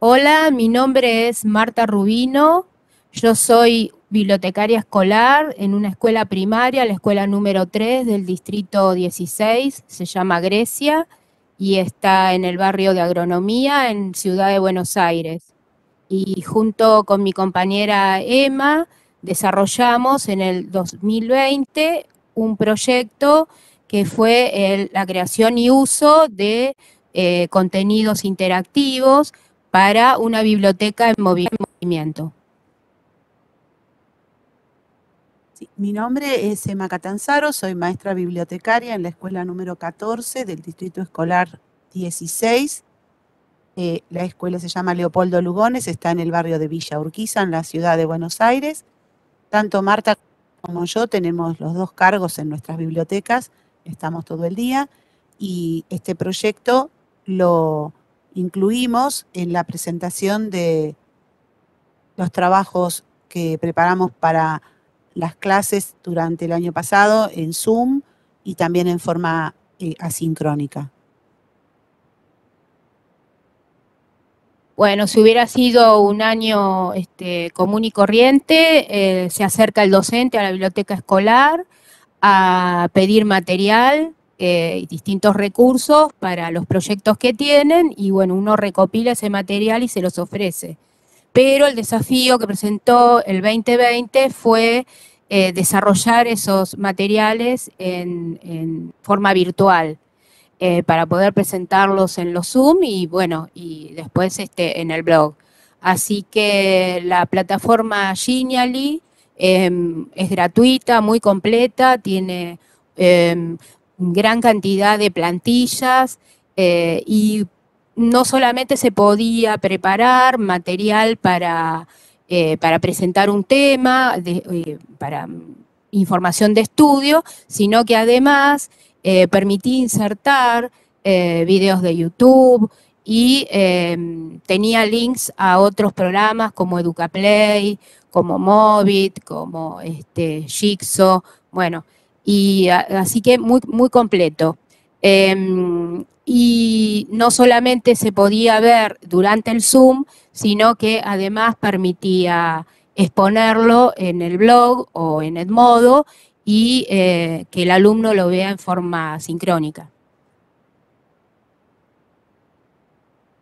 Hola, mi nombre es Marta Rubino. Yo soy bibliotecaria escolar en una escuela primaria, la escuela número 3 del distrito 16, se llama Grecia y está en el barrio de Agronomía en Ciudad de Buenos Aires. Y junto con mi compañera Emma desarrollamos en el 2020 un proyecto que fue la creación y uso de eh, contenidos interactivos para una biblioteca en movimiento. mi nombre es Emma Catanzaro, soy maestra bibliotecaria en la escuela número 14 del Distrito Escolar 16. Eh, la escuela se llama Leopoldo Lugones, está en el barrio de Villa Urquiza, en la ciudad de Buenos Aires. Tanto Marta como yo tenemos los dos cargos en nuestras bibliotecas, estamos todo el día, y este proyecto lo incluimos en la presentación de los trabajos que preparamos para las clases durante el año pasado en Zoom y también en forma eh, asincrónica. Bueno, si hubiera sido un año este, común y corriente, eh, se acerca el docente a la biblioteca escolar a pedir material eh, distintos recursos para los proyectos que tienen y bueno, uno recopila ese material y se los ofrece. Pero el desafío que presentó el 2020 fue eh, desarrollar esos materiales en, forma virtual eh, para poder presentarlos en los Zoom y bueno, y después este, en el blog. Así que la plataforma Genially em, es gratuita, muy completa, tiene em, gran cantidad de plantillas eh, y no solamente se podía preparar material para eh, para presentar un tema, eh, para información de estudio, sino que además permitía insertar videos de YouTube y tenía links a otros programas como EducaPlay, como Movit, como este, Jigsaw, bueno, y así que muy, muy completo. Em, y no solamente se podía ver durante el Zoom, sino que además permitía exponerlo en el blog o en Edmodo y eh, que el alumno lo vea en forma sincrónica.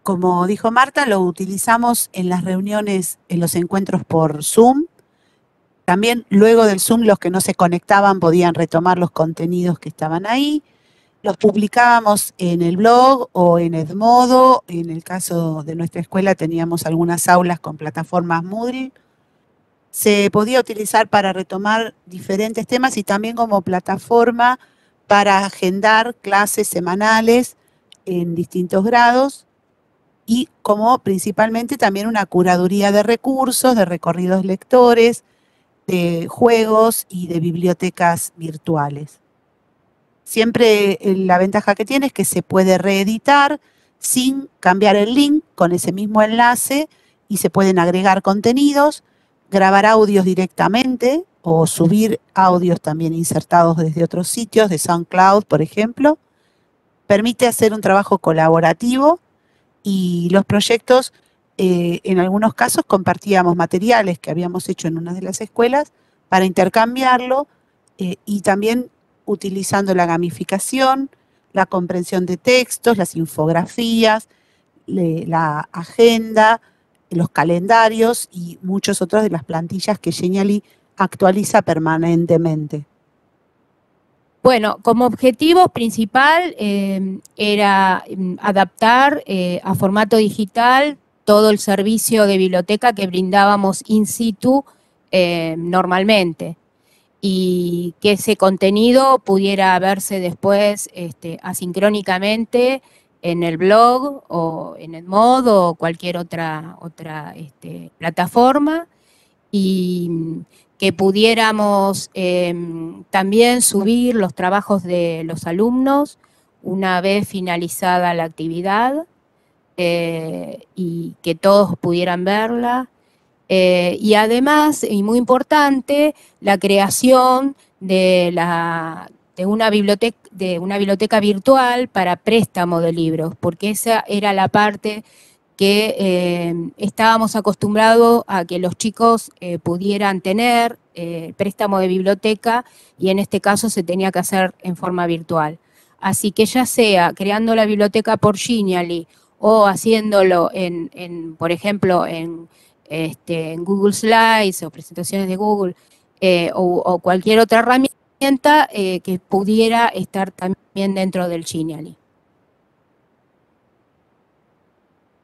Como dijo Marta, lo utilizamos en las reuniones, en los encuentros por Zoom. También luego del Zoom los que no se conectaban podían retomar los contenidos que estaban ahí los publicábamos en el blog o en Edmodo. En el caso de nuestra escuela teníamos algunas aulas con plataformas Moodle. Se podía utilizar para retomar diferentes temas y también como plataforma para agendar clases semanales en distintos grados y como principalmente también una curaduría de recursos, de recorridos lectores, de juegos y de bibliotecas virtuales. Siempre eh, la ventaja que tiene es que se puede reeditar sin cambiar el link con ese mismo enlace y se pueden agregar contenidos, grabar audios directamente o subir audios también insertados desde otros sitios, de SoundCloud, por ejemplo. Permite hacer un trabajo colaborativo y los proyectos, eh, en algunos casos, compartíamos materiales que habíamos hecho en una de las escuelas para intercambiarlo eh, y también utilizando la gamificación, la comprensión de textos, las infografías, la agenda, los calendarios y muchos otros de las plantillas que Genially actualiza permanentemente. Bueno, como objetivo principal eh, era mm, adaptar a formato digital todo el servicio de biblioteca que brindábamos in situ eh, normalmente. Y que ese contenido pudiera verse después este, asincrónicamente en el blog o en el modo o cualquier otra, otra este, plataforma. Y que pudiéramos em, también subir los trabajos de los alumnos una vez finalizada la actividad eh, y que todos pudieran verla eh, y además, y muy importante, la creación de, la, de, una biblioteca, virtual para préstamo de libros, porque esa era la parte que eh, estábamos acostumbrados a que los chicos pudieran tener préstamo de biblioteca y en este caso se tenía que hacer en forma virtual. Así que ya sea creando la biblioteca por Genially o haciéndolo en, por ejemplo, en, este, en, Google Slides o presentaciones de Google o, cualquier otra herramienta que pudiera estar también dentro del Genially.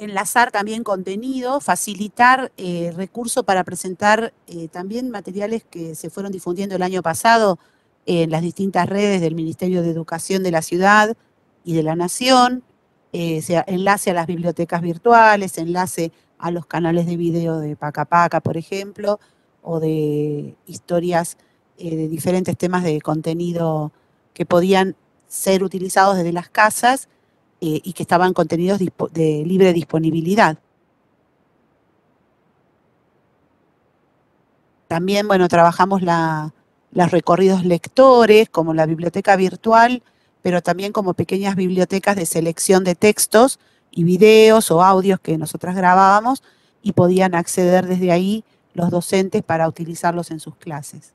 enlazar también contenido, facilitar eh, recursos para presentar eh, también materiales que se fueron difundiendo el año pasado en las distintas redes del Ministerio de Educación de la ciudad y de la Nación, eh, sea, enlace a las bibliotecas virtuales, enlace a los canales de video de Paca Paca, por ejemplo, o de historias de diferentes temas de contenido que podían ser utilizados desde las casas eh, y que estaban contenidos de libre disponibilidad. También, bueno, trabajamos los recorridos lectores, como la biblioteca virtual, pero también como pequeñas bibliotecas de selección de textos y videos o audios que nosotras grabábamos y podían acceder desde ahí los docentes para utilizarlos en sus clases.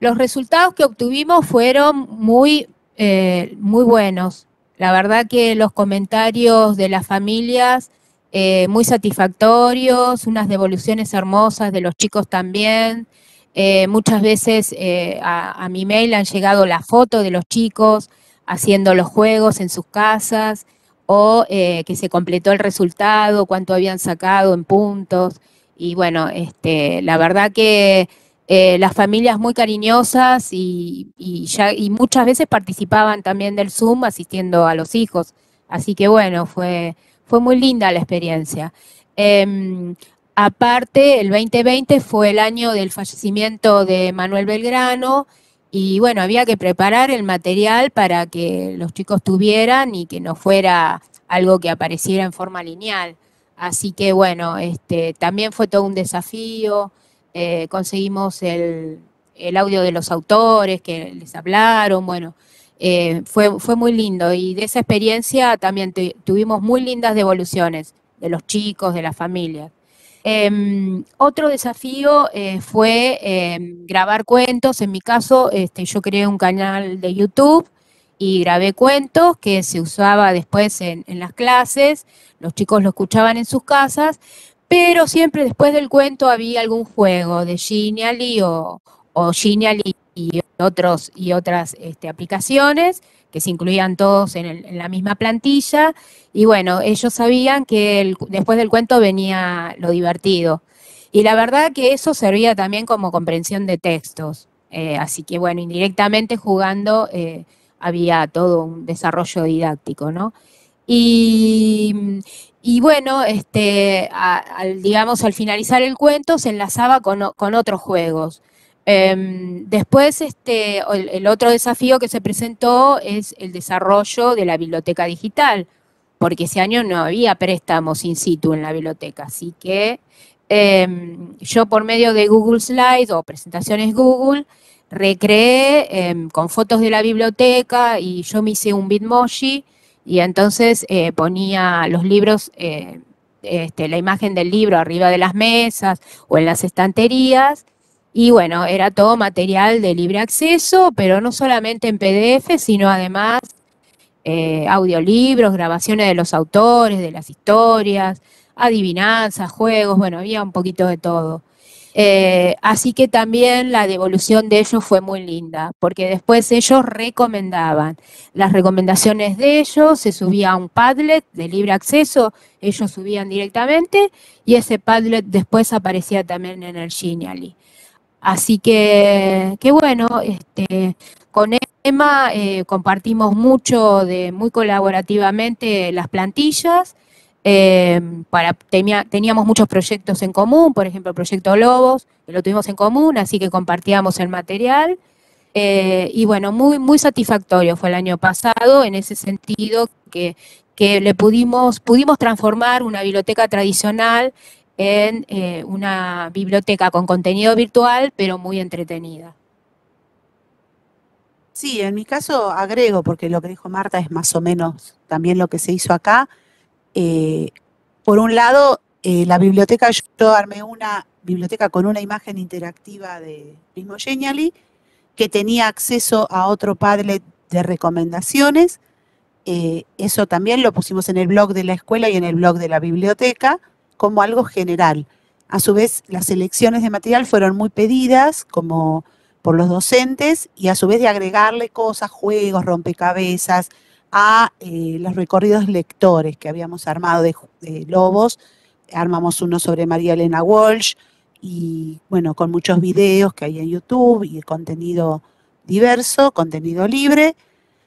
Los resultados que obtuvimos fueron muy eh, muy buenos. La verdad que los comentarios de las familias eh, muy satisfactorios, unas devoluciones hermosas de los chicos también. Eh, muchas veces a, mi mail han llegado la foto de los chicos haciendo los juegos en sus casas o que se completó el resultado, cuánto habían sacado en puntos. Y bueno, este, la verdad que eh, las familias muy cariñosas y, ya, y muchas veces participaban también del Zoom asistiendo a los hijos. Así que bueno, fue, fue muy linda la experiencia. Em, aparte, el 2020 fue el año del fallecimiento de Manuel Belgrano y bueno, había que preparar el material para que los chicos tuvieran y que no fuera algo que apareciera en forma lineal. Así que bueno, este, también fue todo un desafío. Eh, conseguimos el, audio de los autores que les hablaron, bueno, eh, fue, fue muy lindo y de esa experiencia también tuvimos muy lindas devoluciones de los chicos, de las familias. Em, otro desafío eh, fue em, grabar cuentos. En mi caso, este, yo creé un canal de YouTube y grabé cuentos que se usaba después en, las clases. Los chicos lo escuchaban en sus casas, pero siempre después del cuento había algún juego de Genially o, o y otros y otras este, aplicaciones que se incluían todos en, la misma plantilla y bueno, ellos sabían que después del cuento venía lo divertido. Y la verdad que eso servía también como comprensión de textos. Eh, así que bueno, indirectamente jugando eh, había todo un desarrollo didáctico, ¿no? Y, y bueno, este, digamos, al finalizar el cuento se enlazaba con, otros juegos. Em, después, este, el, otro desafío que se presentó es el desarrollo de la biblioteca digital, porque ese año no había préstamos in situ en la biblioteca, así que em, yo por medio de Google Slides o presentaciones Google, recreé em, con fotos de la biblioteca y yo me hice un Bitmoji y entonces eh, ponía los libros, eh, este, la imagen del libro arriba de las mesas o en las estanterías, y bueno, era todo material de libre acceso, pero no solamente en PDF, sino además eh, audiolibros, grabaciones de los autores, de las historias, adivinanzas, juegos, bueno, había un poquito de todo. Eh, así que también la devolución de ellos fue muy linda, porque después ellos recomendaban. Las recomendaciones de ellos se subía a un Padlet de libre acceso, ellos subían directamente y ese Padlet después aparecía también en el Genially. Así que, bueno, este, con Emma eh, compartimos mucho, de, muy colaborativamente las plantillas eh, para, teníamos muchos proyectos en común, por ejemplo, el proyecto Lobos, que lo tuvimos en común, así que compartíamos el material. Eh, y bueno, muy, muy satisfactorio fue el año pasado en ese sentido que, que le pudimos, pudimos transformar una biblioteca tradicional en eh, una biblioteca con contenido virtual, pero muy entretenida. Sí, en mi caso agrego, porque lo que dijo Marta es más o menos también lo que se hizo acá. Eh, por un lado, eh, la biblioteca, yo armé una biblioteca con una imagen interactiva de mismo Genially, que tenía acceso a otro Padlet de recomendaciones. Eso también lo pusimos en el blog de la escuela y en el blog de la biblioteca como algo general. A su vez, las selecciones de material fueron muy pedidas como por los docentes y a su vez de agregarle cosas, juegos, rompecabezas a eh, los recorridos lectores que habíamos armado de, Lobos. Armamos uno sobre María Elena Walsh, y bueno, con muchos videos que hay en YouTube y contenido diverso, contenido libre.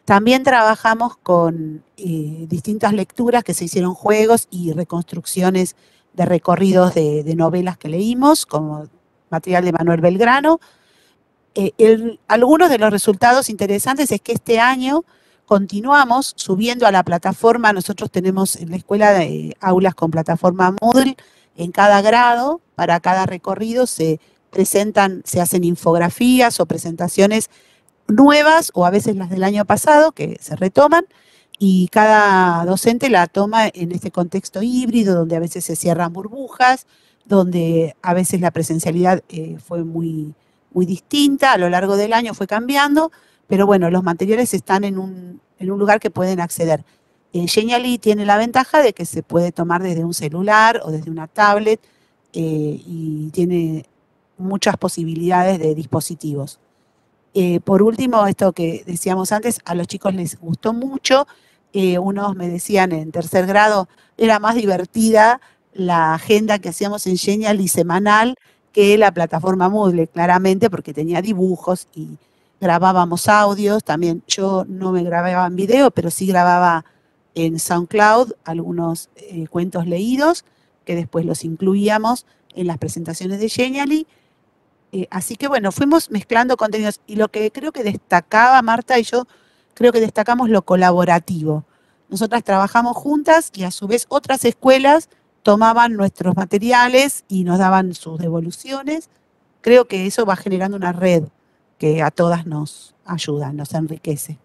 También trabajamos con eh, distintas lecturas que se hicieron juegos y reconstrucciones de recorridos de, novelas que leímos, como material de Manuel Belgrano. Eh, algunos de los resultados interesantes es que este año continuamos subiendo a la plataforma, nosotros tenemos en la escuela aulas con plataforma Moodle, en cada grado, para cada recorrido, se presentan, se hacen infografías o presentaciones nuevas o a veces las del año pasado que se retoman y cada docente la toma en este contexto híbrido donde a veces se cierran burbujas, donde a veces la presencialidad eh, fue muy, muy distinta, a lo largo del año fue cambiando, pero bueno, los materiales están en un, en un lugar que pueden acceder. Eh, Genially tiene la ventaja de que se puede tomar desde un celular o desde una tablet eh, y tiene muchas posibilidades de dispositivos. Eh, por último, esto que decíamos antes, a los chicos les gustó mucho. unos me decían en tercer grado, era más divertida la agenda que hacíamos en Genially semanal que la plataforma Moodle, claramente, porque tenía dibujos y grabábamos audios. También yo no me grababa en video, pero sí grababa en SoundCloud algunos eh, cuentos leídos que después los incluíamos en las presentaciones de Genially. Eh, así que bueno, fuimos mezclando contenidos y lo que creo que destacaba Marta y yo, creo que destacamos lo colaborativo. Nosotras trabajamos juntas y a su vez otras escuelas tomaban nuestros materiales y nos daban sus devoluciones. Creo que eso va generando una red que a todas nos ayuda, nos enriquece.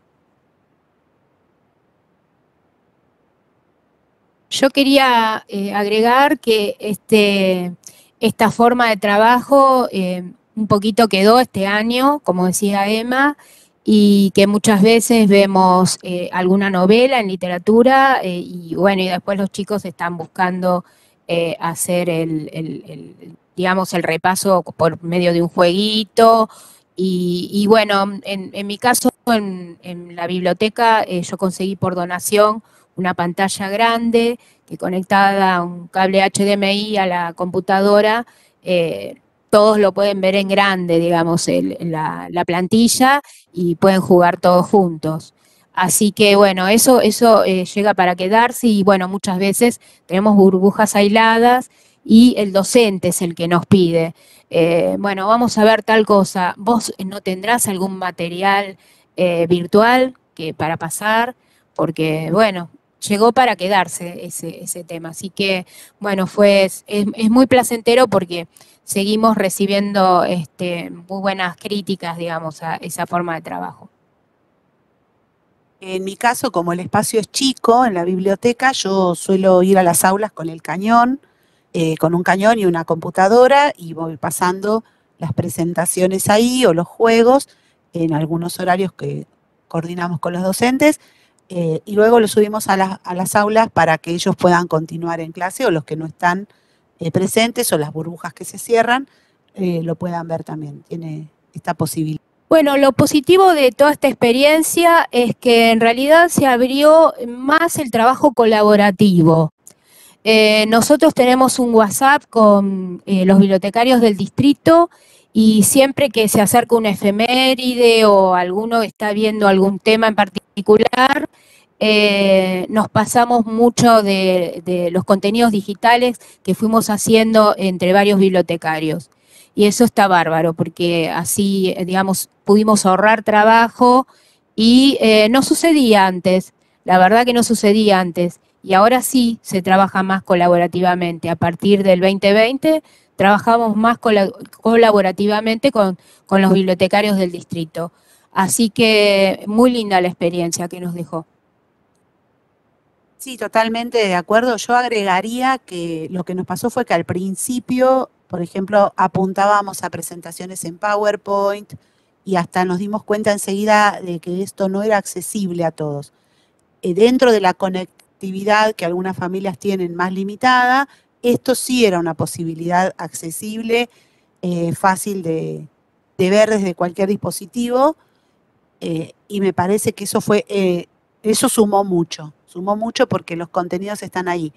Yo quería eh, agregar que este, esta forma de trabajo eh, un poquito quedó este año, como decía Emma, y que muchas veces vemos eh, alguna novela en literatura y bueno, y después los chicos están buscando hacer el, digamos, el repaso por medio de un jueguito. Y, bueno, en, mi caso, en la biblioteca, yo conseguí por donación una pantalla grande que conectada a un cable HDMI a la computadora, eh, todos lo pueden ver en grande, digamos, la, plantilla y pueden jugar todos juntos. Así que bueno, eso, eso eh, llega para quedarse y bueno, muchas veces tenemos burbujas aisladas y el docente es el que nos pide, eh, bueno, vamos a ver tal cosa, vos no tendrás algún material virtual que para pasar, porque bueno, llegó para quedarse ese, tema. Así que, bueno, fue, es, muy placentero porque seguimos recibiendo este, muy buenas críticas, digamos, a esa forma de trabajo. En mi caso, como el espacio es chico en la biblioteca, yo suelo ir a las aulas con el cañón, eh, con un cañón y una computadora, y voy pasando las presentaciones ahí o los juegos en algunos horarios que coordinamos con los docentes eh, y luego lo subimos a, las aulas para que ellos puedan continuar en clase o los que no están eh, presentes o las burbujas que se cierran eh, lo puedan ver también. Tiene esta posibilidad. Bueno, lo positivo de toda esta experiencia es que en realidad se abrió más el trabajo colaborativo. nosotros tenemos un WhatsApp con los bibliotecarios del distrito y siempre que se acerca una efeméride o alguno está viendo algún tema en particular, particular, eh, nos pasamos mucho de, los contenidos digitales que fuimos haciendo entre varios bibliotecarios. Y eso está bárbaro, porque así, digamos, pudimos ahorrar trabajo y eh, no sucedía antes, la verdad que no sucedía antes. Y ahora sí se trabaja más colaborativamente. A partir del 2020 trabajamos más colaborativamente con los bibliotecarios del distrito. Así que muy linda la experiencia que nos dejó. Sí, totalmente de acuerdo. Yo agregaría que lo que nos pasó fue que al principio, por ejemplo, apuntábamos a presentaciones en PowerPoint y hasta nos dimos cuenta enseguida de que esto no era accesible a todos. Eh, dentro de la conectividad que algunas familias tienen más limitada, esto sí era una posibilidad accesible, eh, fácil de, ver desde cualquier dispositivo, eh, y me parece que eso fue, eso sumó mucho, sumó mucho porque los contenidos están ahí.